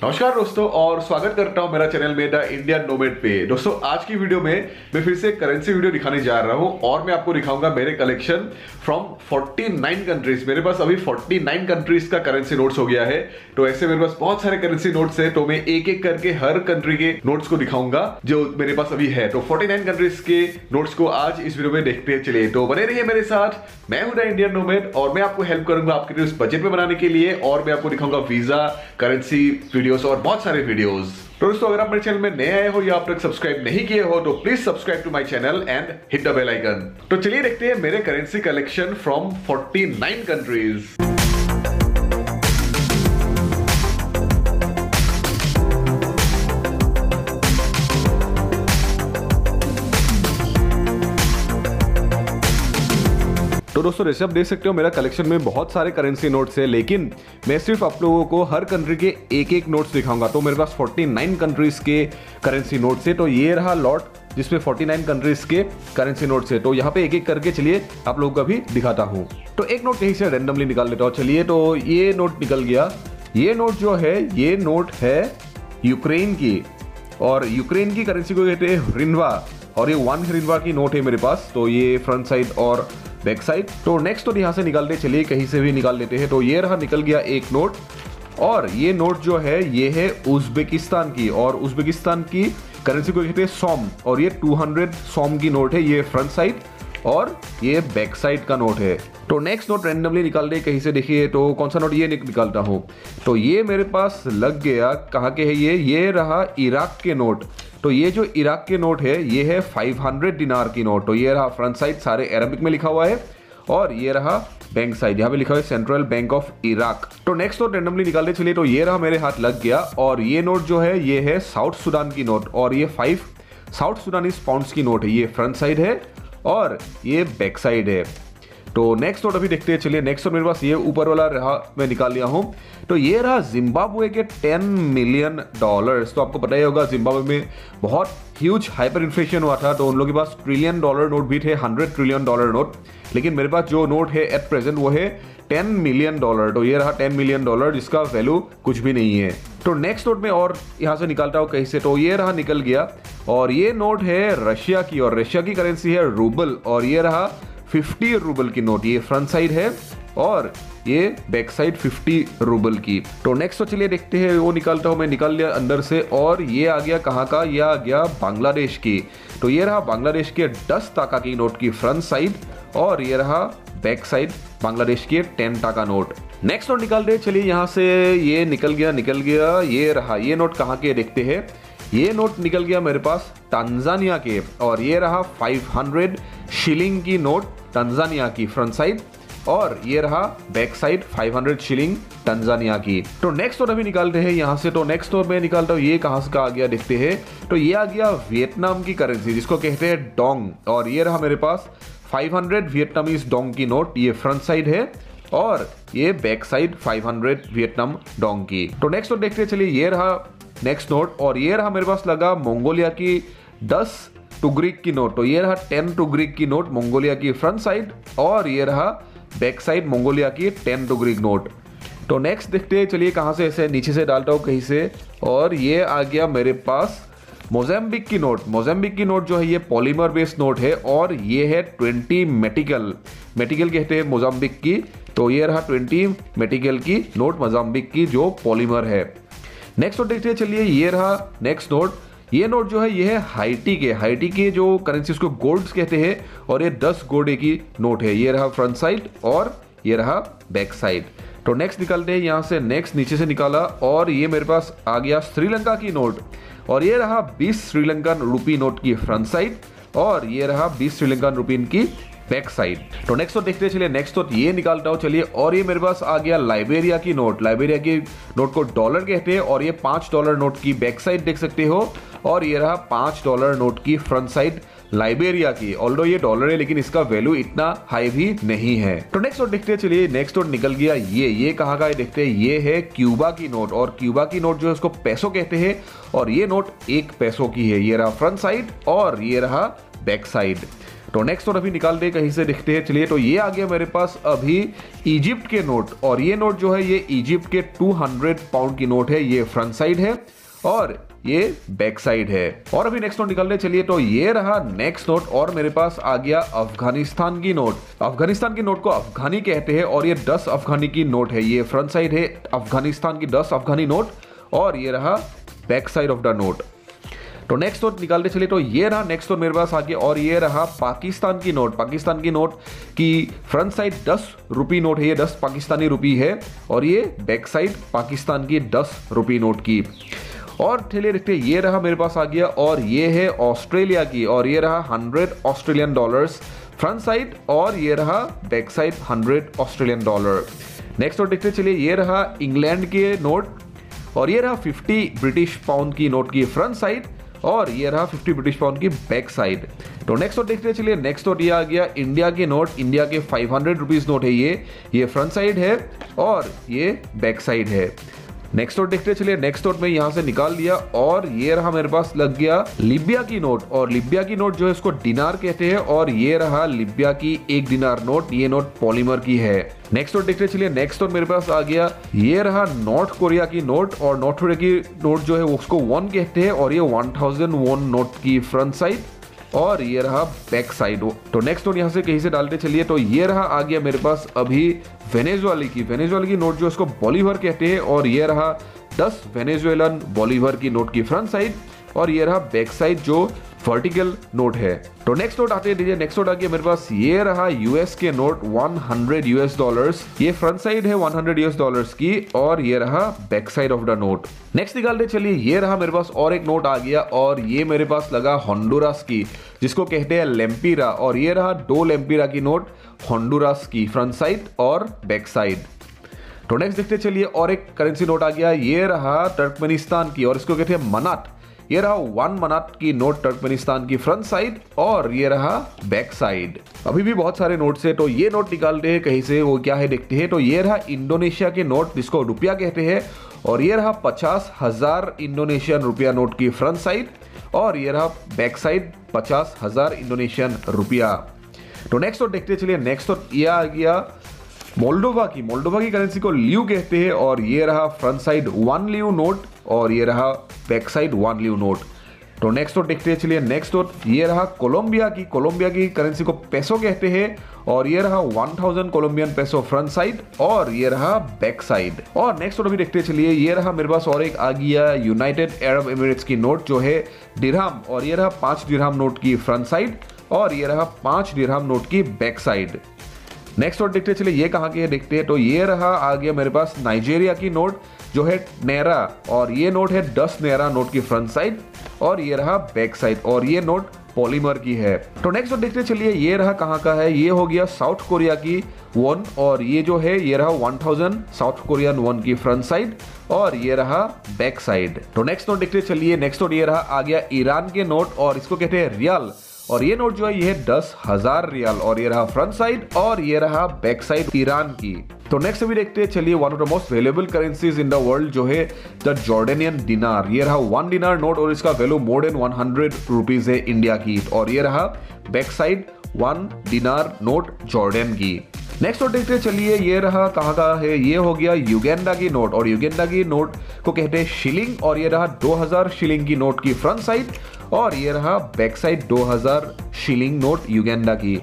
नमस्कार दोस्तों और स्वागत करता हूँ मेरा चैनल में द इंडियन नोमेड पे। दोस्तों, आज की वीडियो में मैं फिर से करेंसी वीडियो दिखाने जा रहा हूँ और मैं आपको दिखाऊँगा मेरे कलेक्शन फ्रॉम 49 कंट्रीज़ मेरे पास अभी 49 कंट्रीज़ का करेंसी नोट्स हो गया है। तो ऐसे मेरे पास बहुत सारे करेंसी नोट्स है तो मैं एक एक करके हर कंट्री के नोट्स को दिखाऊँगा, जो मेरे पास अभी है। तो फोर्टी कंट्रीज़ के नोट्स को आज इस वीडियो में देखते चलिए। तो बने रहिए मेरे साथ। मैं हूँ द इंडियन नोमेड और मैं आपको हेल्प करूँगा आपके बजट में बनाने के लिए और मैं आपको दिखाऊँगा वीज़ा करेंसी वीडियो वीडियोस और बहुत सारे वीडियोस तो दोस्तों, अगर आप मेरे चैनल में नए आए हो या आप तक सब्सक्राइब नहीं किए हो तो please subscribe to my channel and hit the bell icon तो चलिए देखते हैं मेरे करेंसी कलेक्शन फ्रॉम 49 कंट्रीज़ तो दोस्तों, जैसे आप देख सकते हो, मेरा कलेक्शन में बहुत सारे करेंसी नोट्स है, लेकिन मैं सिर्फ़ आप लोगों को हर कंट्री के एक एक नोट्स दिखाऊँगा। तो मेरे पास 49 कंट्रीज़ के करेंसी नोट्स है तो ये रहा लॉट जिसमें 49 कंट्रीज़ के करेंसी नोट्स है। तो यहाँ पे एक एक करके चलिए, आप लोगों का भी दिखाता हूँ। तो एक नोट यहीं से रेंडमली निकाल लेता हूँ। चलिए तो ये नोट निकल गया। ये नोट जो है, ये नोट है यूक्रेन की। और यूक्रेन की करेंसी को कहते हैं रिनवा और ये वन रिनवा की नोट है मेरे पास। तो ये फ्रंट साइड और बैक साइड तो नेक्स्ट तो यहाँ से निकालते, चलिए कहीं से भी निकाल लेते हैं। तो ये रहा, निकल गया एक नोट और ये नोट जो है, ये है उज्बेकिस्तान की। और उज्बेकिस्तान की करेंसी को कहते हैं सोम। और ये 200 सोम की नोट है, ये फ्रंट साइड और ये बैक साइड का नोट है। तो नेक्स्ट नोट रैंडमली निकाल दे कहीं से देखिए तो कौन सा नोट ये निकालता हूँ? तो ये मेरे पास लग गया, कहाँ के है ये? ये रहा इराक के नोट तो ये जो इराक के नोट है, ये है 500 दिनार की नोट तो ये रहा फ्रंट साइड सारे अरबिक में लिखा हुआ है, और ये रहा बैंक साइड यहाँ पे लिखा हुआ है सेंट्रल बैंक ऑफ़ इराक तो नेक्स्ट नोट रेंडमली निकालने चलिए तो ये रहा मेरे हाथ लग गया, और ये नोट जो है, ये है साउथ सुडान की नोट और ये फाइव साउथ सुडानीज पाउंड की नोट है। ये फ्रंट साइड है और ये बैक साइड है। तो नेक्स्ट नोट अभी देखते हैं, चलिए नेक्स्ट नोट मेरे पास ये ऊपर वाला रहा, मैं निकाल लिया हूँ। तो ये रहा जिम्बाब्वे के 10 मिलियन डॉलर्स तो आपको पता ही होगा जिम्बाब्वे में बहुत ह्यूज हाइपर इन्फ्लेशन हुआ था तो उन लोगों के पास ट्रिलियन डॉलर नोट भी थे 100 ट्रिलियन डॉलर नोट लेकिन मेरे पास जो नोट है एट प्रेजेंट वो है 10 मिलियन डॉलर तो ये रहा 10 मिलियन डॉलर जिसका वैल्यू कुछ भी नहीं है। तो नेक्स्ट नोट में और यहाँ से निकालता हूँ कहीं से। तो ये रहा निकल गया। और ये नोट है रशिया की। और रशिया की करेंसी है रूबल और ये रहा फिफ्टी रूबल की नोट ये फ्रंट साइड है और ये बैक साइड 50 रूबल की। तो नेक्स्ट तो चलिए देखते हैं। वो निकालता हूँ मैं निकाल लिया अंदर से। और ये आ गया कहाँ का? ये आ गया बांग्लादेश की। तो ये रहा बांग्लादेश के दस ताका की नोट की फ्रंट साइड और ये रहा बैक साइड बांग्लादेश की टेन टाका नोट नेक्स्ट नोट निकाल दे, चलिए यहाँ से ये निकल गया निकल गया, ये रहा, ये नोट कहाँ के देखते हैं? ये नोट निकल गया मेरे पास टांजानिया के, और ये रहा 500 शिलिंग की नोट टंजानिया की फ्रंट साइड और ये रहा बैक साइड 500 शिलिंग टंजानिया की. तो नेक्स्ट और अभी निकालते हैं, यहाँ से तो नेक्स्ट और मैं निकालता हूँ, ये कहाँ से आ गया देखते हैं? तो ये आ गया वियतनाम की करेंसी जिसको कहते हैं डोंग और ये रहा मेरे पास 500 वियतनामीज डोंग की नोट ये फ्रंट साइड है, और ये बैक साइड 500 वियतनाम डोंग की तो नेक्स्ट और देखते चलिए ये रहा नेक्स्ट नोट और ये रहा मेरे पास लगा मंगोलिया की 10 टुग्रिक की नोट तो ये रहा टेन टुग्रिक की नोट मंगोलिया की फ्रंट साइड और ये रहा बैक साइड मंगोलिया की टेन टुग्रिक नोट तो नेक्स्ट देखते चलिए कहाँ से ऐसे नीचे से डालता हूँ, कहीं से, और ये आ गया मेरे पास मोजेम्बिक की नोट मोजेम्बिक की नोट जो है, ये पॉलीमर बेस्ड नोट है और ये है ट्वेंटी मेटिकल मेटिकल कहते हैं मोजाम्बिक की तो ये रहा ट्वेंटी मेटिकल की नोट मोजाम्बिक की जो पॉलीमर है. नेक्स्ट नोट देखते चलिए, ये रहा नेक्स्ट नोट ये नोट जो है, ये है हाइटी के. हाइटी के जो करेंसी उसको गोल्ड्स कहते हैं और ये दस गोल्डे की नोट है. ये रहा फ्रंट साइड और ये रहा बैक साइड तो नेक्स्ट निकालते हैं, यहाँ से नेक्स्ट नीचे से निकाला और ये मेरे पास आ गया श्रीलंका की नोट और ये रहा 20 श्रीलंकन रुपी नोट की फ्रंट साइड और ये रहा 20 श्रीलंकन रुपी की बैक साइड तो नेक्स्ट तो देखते चलिए नेक्स्ट तो ये निकालता हूँ, चलिए और ये मेरे पास आ गया लाइबेरिया की नोट लाइबेरिया की नोट को डॉलर कहते हैं और ये पाँच डॉलर नोट की बैक साइड देख सकते हो और ये रहा पाँच डॉलर नोट की फ्रंट साइड लाइबेरिया की ऑल्डो ये डॉलर है, लेकिन इसका वैल्यू इतना हाई भी नहीं है। तो नेक्स्ट नोट देखते चलिए नेक्स्ट नोट निकल गया ये। ये कहा का देखते हैं, ये है क्यूबा की नोट और क्यूबा की नोट जो है, उसको पैसों कहते हैं और ये नोट एक पैसों की है। ये रहा फ्रंट साइड और ये रहा बैक साइड तो नेक्स्ट और अभी निकाल दे कहीं से दिखते हैं। चलिए तो ये आ गया मेरे पास अभी इजिप्ट के नोट और ये नोट जो है, ये इजिप्ट के 200 पाउंड की नोट है। ये फ्रंट साइड है। और ये बैक साइड है। और अभी नेक्स्ट नोट निकालने, चलिए तो ये रहा नेक्स्ट नोट और मेरे पास आ गया अफ़गानिस्तान की नोट अफ़गानिस्तान की नोट को अफगानी कहते हैं और ये 10 अफगानी की नोट है। ये फ्रंट साइड है अफ़गानिस्तान की 10 अफगानी नोट और ये रहा back side of the note तो नेक्स्ट नोट निकालते चले तो ये रहा नेक्स्ट नोट मेरे पास आगे और ये रहा पाकिस्तान की नोट पाकिस्तान की नोट की फ्रंट साइड दस रुपी नोट है। ये दस पाकिस्तानी रुपी है और ये बैक साइड पाकिस्तान की दस रुपी नोट की। और ठेले रखते ये रहा मेरे पास आ गया और ये है ऑस्ट्रेलिया की और ये रहा hundred Australian dollars front side और ये रहा back side hundred Australian dollar next note देखते चलिए, ये रहा इंग्लैंड के नोट और ये रहा 50 ब्रिटिश पाउंड की नोट की फ्रंट साइड और ये रहा 50 ब्रिटिश पाउंड की बैक साइड तो नेक्स्ट नोट देखते चलिए नेक्स्ट नोट ये आ गया इंडिया के नोट इंडिया के 500 हंड्रेड रुपीज़ नोट है ये। ये फ्रंट साइड है और ये बैक साइड है। नेक्स्ट नोट देखते चलिए। नेक्स्ट नोट में यहाँ से निकाल लिया और ये रहा मेरे पास लग गया लिबिया की नोट और लिबिया की नोट जो है इसको डिनार कहते हैं और ये रहा लिबिया की एक डिनार नोट ये नोट पॉलीमर की है। नेक्स्ट नोट देखते चलिए। नेक्स्ट नोट मेरे पास आ गया। ये रहा नॉर्थ कोरिया की नोट और नॉर्थ कोरिया की नोट जो है उसको वन कहते हैं और ये वन थाउज़ेंड वन नोट की फ्रंट साइड और ये रहा बैक साइड तो नेक्स्ट नोट यहाँ से कहीं से डालते चलिए तो ये रहा आ गया मेरे पास अभी वेनेजुअली की। वेनेजुअल की नोट जो इसको बॉलीवर कहते हैं, और ये रहा 10 वेनेजुएलन बॉलीवर की नोट की। फ्रंट साइड और ये रहा बैक साइड जो वर्टिकल नोट है। तो नेक्स्ट नोट आते हैं नेक्स्ट नोट आ गया मेरे पास ये रहा यूएस के नोट 100 यूएस डॉलर्स ये फ्रंट साइड है 100 यूएस डॉलर्स की और ये रहा back side of the note next निकालते चलिए, ये रहा मेरे पास और एक नोट आ गया और ये मेरे पास लगा होंडुरास की, जिसको कहते हैं लेम्पीरा और ये रहा दो लेम्पीरा की नोट होंडुरास की फ्रंट साइड और बैक साइड तो नेक्स्ट देखते चलिए, और एक करेंसी नोट आ गया, ये रहा टर्कमेनिस्तान की और इसको कहते हैं मनाट ये रहा वन मनाट की नोट टर्कमेनिस्तान की फ्रंट साइड और ये रहा बैक साइड अभी भी बहुत सारे नोट है तो ये नोट निकालते हैं, कहीं से वो क्या है देखते हैं। तो ये रहा इंडोनेशिया के नोट जिसको रुपया कहते हैं, और ये रहा पचास हज़ार इंडोनेशियन रुपया नोट की फ्रंट साइड और ये रहा बैक साइड पचास हज़ार इंडोनेशियन रुपया। तो नेक्स्ट नोट देखते चलिए नेक्स्ट नोट ये आ गया मोल्डोवा की मोल्डोवा की करेंसी को लियो कहते हैं और ये रहा front side one leu note और ये रहा back side one leu note तो नेक्स्ट नोट देखते हैं, चलिए नेक्स्ट नोट ये रहा कोलंबिया की कोलंबिया की करेंसी को पैसो कहते हैं और ये रहा 1000 कोलंबियन पैसो फ्रंट साइड और ये रहा बैक साइड और नेक्स्ट नोट अभी देखते चलिए ये रहा मेरे पास और एक आ गया यूनाइटेड अरब एमिरेट्स की नोट जो है डिरहम और ये रहा पाँच डिरहम नोट की फ्रंट साइड और ये रहा पाँच डिरहम नोट की बैक साइड नेक्स्ट नोट देखते चलिए ये कहाँ के देखते हैं तो ये रहा आ गया मेरे पास नाइजेरिया की नोट जो है नेरा और ये नोट है दस नेरा नोट की फ्रंट साइड और ये रहा बैक साइड और ये नोट पॉलीमर की है। तो नेक्स्ट नोट देखते चलिए ये रहा कहाँ का है, ये हो गया साउथ कोरिया की वन और ये जो है, ये रहा one thousand South Korean won की फ्रंट साइड और ये रहा बैक साइड तो नेक्स्ट नोट देखते चलिए नेक्स्ट नोट ये रहा, आ गया ईरान के नोट और इसको कहते हैं रियल और ये नोट जो है, ये दस हज़ार रियल और ये रहा फ्रंट साइड और ये रहा बैक साइड ईरान की। तो नेक्स्ट अभी देखते हैं, चलिए one of the most valuable currencies in the world जो है द जॉर्डेनियन डिनार ये रहा वन डिनार नोट और इसका value more than one hundred rupees है इंडिया की। और ये रहा back side one dinar note Jordan की। नेक्स्ट नोट देखते चलिए, ये रहा, कहाँ का है, ये हो गया युगेंडा की नोट और युगेंडा की नोट को कहते हैं शिलिंग और ये रहा 2000 शिलिंग की नोट की फ्रंट साइड और ये रहा back side 2000 shilling note Uganda की।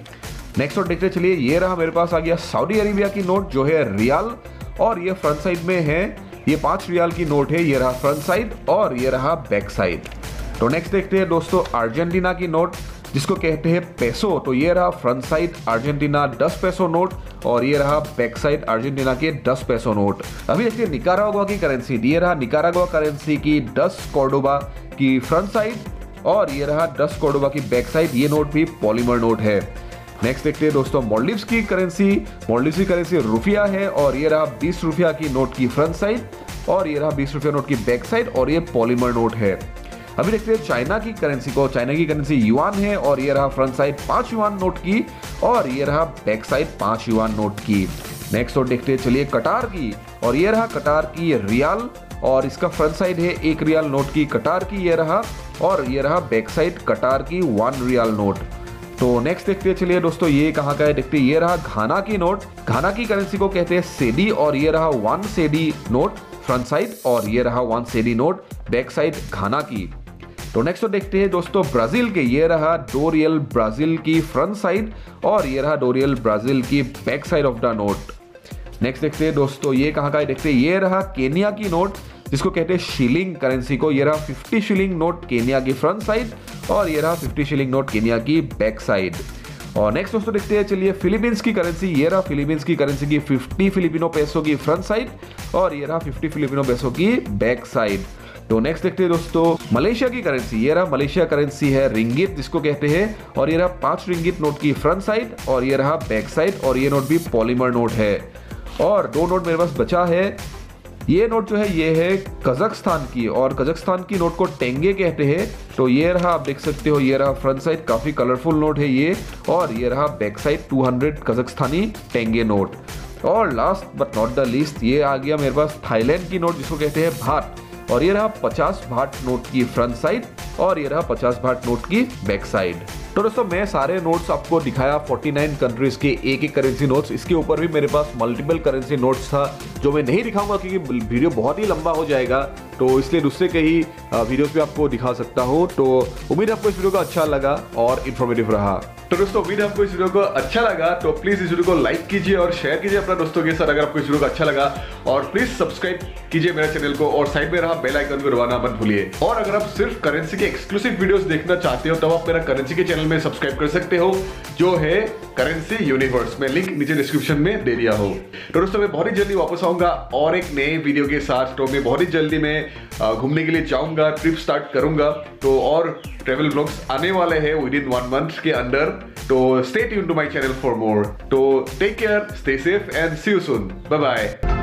नेक्स्ट नोट देखते चलिए, ये रहा मेरे पास आ गया सऊदी अरेबिया की नोट जो है रियाल, और ये फ्रंट साइड में है, ये पाँच रियाल की नोट है, ये रहा फ्रंट साइड और ये रहा बैक साइड तो नेक्स्ट देखते हैं, दोस्तों अर्जेंटीना की नोट जिसको कहते हैं पैसो। तो ये रहा फ्रंट साइड अर्जेंटीना 10 पैसो नोट और ये रहा बैक साइड अर्जेंटीना के 10 पैसो नोट। अभी देखिए निकारागुआ की करेंसी ये रहा निकारागुआ करेंसी की 10 कोर्डोबा की फ्रंट साइड और ये रहा 10 कोर्डोबा की बैक साइड ये नोट भी पॉलीमर नोट है। नेक्स्ट देखते हैं दोस्तों मोल्डिव्स की करेंसी मोल्डिव्स की करेंसी रुपया है और ये रहा बीस रुपया की नोट की फ्रंट साइड और ये रहा बीस रुपया नोट की बैक साइड और ये पॉलीमर नोट है। अभी देखते हैं चाइना की करेंसी को। चाइना की करेंसी युआन है और ये रहा फ्रंट साइड पाँच युआन नोट की और ये रहा बैक साइड पाँच युआन नोट की। नेक्स्ट नोट देखते चलिए कटार की और ये रहा कटार की रियाल और इसका फ्रंट साइड है एक रियाल नोट की कटार की ये रहा और ये रहा बैक साइड कटार की वन रियाल नोट तो नेक्स्ट देखते चलिए दोस्तों, ये कहाँ का है? देखते ये रहा घाना की नोट घाना की करेंसी को कहते हैं सेडी और ये रहा one cedi note front side और ये रहा one cedi note back side Ghana की। तो नेक्स्ट तो देखते हैं दोस्तों, ब्राज़ील के, ये रहा डोरियल ब्राज़ील की फ्रंट साइड और ये रहा डोरियल ब्राज़ील की back side of the note next देखते हैं दोस्तों, ये कहाँ का है? देखते हैं, ये रहा केनिया की नोट जिसको कहते हैं शिलिंग करेंसी को। ये रहा 50 शिलिंग नोट केनिया की फ्रंट साइड और ये रहा 50 शिलिंग नोट केनिया की बैक साइड और नेक्स्ट दोस्तों देखते हैं, चलिए फिलीपींस की करेंसी ये रहा फिलीपींस की करेंसी की 50 फिलिपिनो पैसों की फ्रंट साइड और ये रहा 50 फिलिपिनो पैसों की बैक साइड तो नेक्स्ट देखते हैं दोस्तों, मलेशिया की करेंसी ये रहा मलेशिया करेंसी है रिंगित जिसको कहते हैं, और ये रहा पाँच रिंगित नोट की फ्रंट साइड और ये रहा बैक साइड और ये नोट भी पॉलीमर नोट है। और दो नोट मेरे पास बचा है। ये नोट जो है, ये है कजाकिस्तान की, और कजाकिस्तान की नोट को टेंगे कहते हैं। तो ये रहा, आप देख सकते हो, ये रहा फ्रंट साइड काफ़ी कलरफुल नोट है ये, और ये रहा back side 200 Kazakhstani tenge note और last but not the least ये आ गया मेरे पास थाईलैंड की नोट जिसको कहते हैं भाट और ये रहा 50 भाट नोट की फ्रंट साइड और ये रहा 50 भाट नोट की बैक साइड तो दोस्तों, मैं सारे नोट्स आपको दिखाया 49 कंट्रीज़ के एक एक करेंसी नोट्स इसके ऊपर भी मेरे पास मल्टीपल करेंसी नोट्स था, जो मैं नहीं दिखाऊँगा क्योंकि वीडियो बहुत ही लंबा हो जाएगा। तो इसलिए दूसरे के ही वीडियोस भी आपको दिखा सकता हूँ। तो उम्मीद आपको इस वीडियो का अच्छा लगा और इन्फॉर्मेटिव रहा। तो दोस्तों, उम्मीद आपको इस वीडियो को अच्छा लगा। तो प्लीज़ इस वीडियो को लाइक कीजिए और शेयर कीजिए अपने दोस्तों के साथ अगर आपको इस वीडियो को अच्छा लगा। और प्लीज़ सब्सक्राइब कीजिए मेरे चैनल को और साइड में रहा बेल आइकन को दबाना मत भूलिए। और अगर आप सिर्फ़ करेंसी के एक्सक्लूसिव वीडियोस देखना चाहते हो तो आप मेरा करेंसी के चैनल में सब्सक्राइब कर सकते हो, जो है करेंसी यूनिवर्स में लिंक नीचे डिस्क्रिप्शन में दे दिया हो। तो दोस्तों, मैं बहुत ही जल्दी वापस आऊँगा और एक नए वीडियो के साथ तो मैं बहुत ही जल्दी घूमने के लिए जाऊँगा ट्रिप स्टार्ट करूँगा। तो और ट्रेवल ब्लॉग्स आने वाले हैं विद इन वन मंथ के अंदर। तो stay tune to my channel for more तो take care stay safe and see you soon bye bye